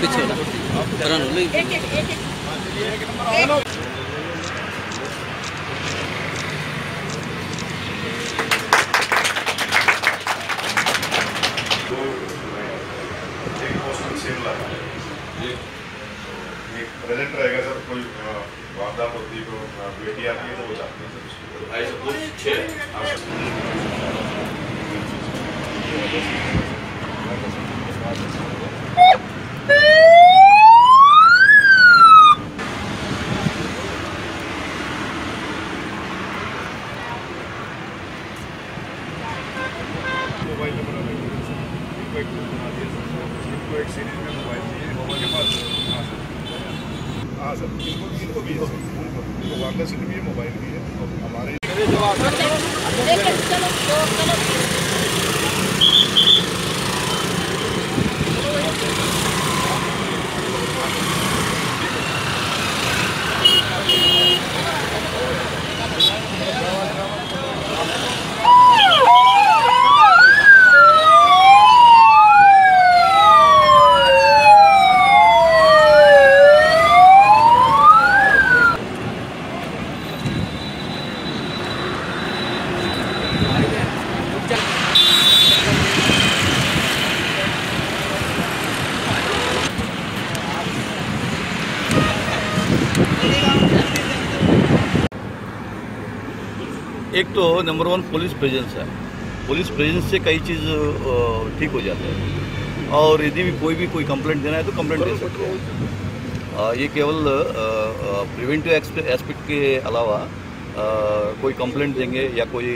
एक प्रेजेंट रहेगा सर कोई वारदात होती है तो बेटी आती है तो वो जाती है सर उसको ढाई सौ छः हाँ सर मोबाइल नंबर इनको एक बना दिया सर इनको एक सीरीज़ में मोबाइल चाहिए मोबाइल के पास हाँ सर हाँ सर इनको इनको भी है इनको वायरलेस भी है मोबाइल भी है और हमारे एक तो नंबर वन पुलिस प्रेजेंस है। पुलिस प्रेजेंस से कई चीज़ ठीक हो जाता है। और यदि भी कोई भी कोई कंप्लेंट देना है तो कंप्लेंट दे सकते हैं। ये केवल प्रिवेंटिव एस्पेक्ट के अलावा कोई कंप्लेंट देंगे या कोई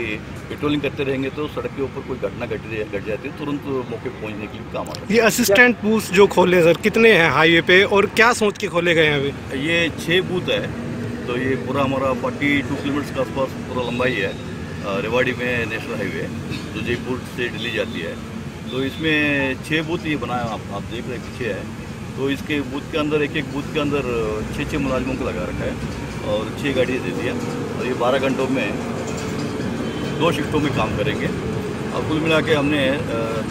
पेट्रोलिंग करते रहेंगे तो सड़क के ऊपर कोई घटना घट घट जाती है तुरंत मौके पर पहुँचने के लिए काम आता है। ये असिस्टेंट बूथ जो खोले सर कितने हैं हाईवे पे और क्या सोच के खोले गए हैं अभी? ये छः बूथ है। तो ये पूरा हमारा 42 किलोमीटर के आसपास पूरा लंबाई है रेवाड़ी में नेशनल हाईवे, जो जयपुर से दिल्ली जाती है। तो इसमें छः बूथ ये बनाया आप आप देख रहे हैं पीछे है। तो इसके बूथ के अंदर एक एक बूथ के अंदर छः छः मुलाजमों को लगा रखा है और छः गाड़ियाँ दे दिया और ये बारह घंटों में दो शिफ्टों में काम करेंगे। और कुल मिला के हमने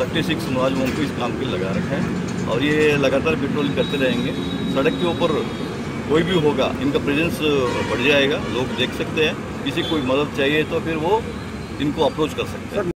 थर्टी सिक्स मुलाजमों को इस काम के लगा रखा है। और ये लगातार पेट्रोलिंग करते रहेंगे। सड़क के ऊपर कोई भी होगा, इनका प्रेजेंस बढ़ जाएगा, लोग देख सकते हैं। किसी कोई मदद चाहिए तो फिर वो इनको अप्रोच कर सकते हैं।